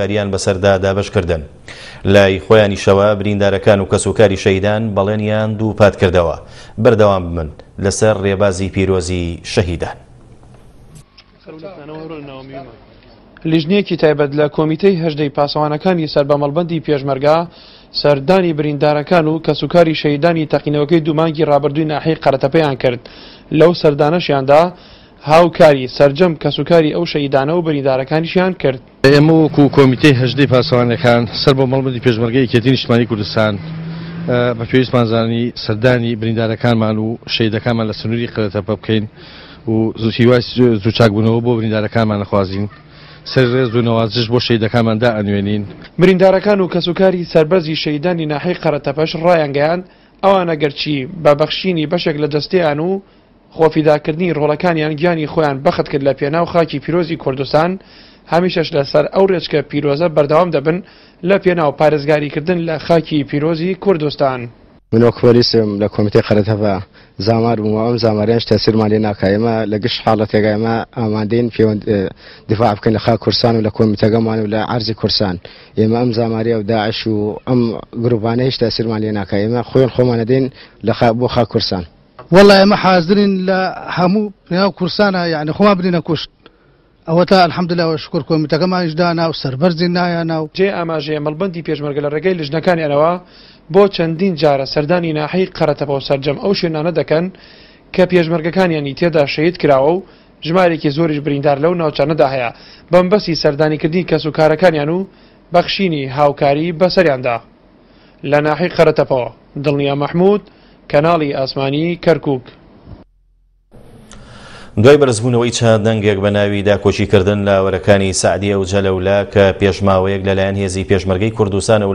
کاریان بەسەردادا بەشکردن لای خۆیانی شەوە بریندارەکان و کەسوکاری شەیدان بەڵێنیان دوو پات کردەوە بەردەوام من لەسەر ڕێبازی پیرۆزی شەهیدان لیژنەیەکی تایبەت لە کۆمیتەی هەژدەی پاسەوانەکانی سەر بەمەڵبندی پێشمەرگا سەردانی بریندارەکان و کەسوکاری شەیدانی تەقینەوەکەی دومانگی ڕابردووی ناحی قەرەتەپەیان کرد لەو سەردانەشیاندا هاوکاری سرجەم کەسوکاری ئەو شەیدانە و بەریدارەکانیشیان کرد ئێمە وەکو کۆمیتەی هەشدەی پاسەوانەکان سەر بۆ مەڵمەدی پێشمەرگەی کێتی نیشتمانی کوردستان بە پێویستمانزانانی سەردانی بریندارەکانمان و شەیدەکانمان لە سنووری قەتە پە بکەین و زوچیوای زوچاکبوونەوە بۆ بریندارەکانمان نەخوازیین. سرڕێز و نەوازش بۆ شەیدەکانماندا ئەنوێنین بریندارەکان و کەسوکاری سربەزی شەیدانی ناحی قەرەتەپەش ڕایەنگەیان ئەوانە گەرچی بە بەخشینی بەشێک لە دەستیان و خۆفیداکردنی ڕۆڵەکانیان گیانی خۆیان بەخت کرد لە پێناو خاکی پیرۆزی کوردستان هەمیشەش لەسەر ئەو ڕێچکە پیرۆزە بەردەوام دەبن لە پێناو پارێزگاریکردن لە خاکی پیرۆزی کوردستان. منۆکفۆریسم لە کۆمیتی قەرەتەفە زامار بوومە ئەم زامارێنش تەسیرمانی ناکایمە لە گشت حاڵەتێگایمە ئامادەین پەیوەند دفاع بکەن لە خا کورسان و لە کۆمیتەگەمان و لە عرضی کورسان ئێمە ئەم زاماری و داعش و ئەم گروپانەیش تەسیرمانی ناکایمە خۆیان خۆمانەدەین لە بۆ خا کورسان. وڵە ئێمە حازرین لە هەموو پنیاو کورسانە یعنی خۆما برینە کوشت ئەوە تا ئەلحمدلەوە شکر کۆمیتەکەمانیشدا ناو سەربەرزی نایە ناو جێ ئاماژەیە مەڵبندی پێشمەرگە لە ڕێگەی لژنەکانیانەوە بۆ چەندین جارە سەردانی ناحی قەرەتەپەوە سەررجەم ئەو شوێنانە دەکەن کە پێشمەرگەکانیانی تێدا شەید کراوە و ژمارێکی زۆریش بریندار لەو ناوچانەدا هەیە بەمبەسی سەردانیکردنی کەس و کارەکانیان و بەخشینی هاوکاری بەسەریاندا لە ناحی قەرەتەپەوە دڵنیا مەحمود کەناڵی ئاسمانی کەرکک دوای بەرزبوونەوەی چند دەنگێک بە ناوی داکۆچیکردن لە وەرەکانی سعدیە و جەلەولا کە پێشماوەیەک لەلایەن هێزی پێشمەرگەی کوردستانە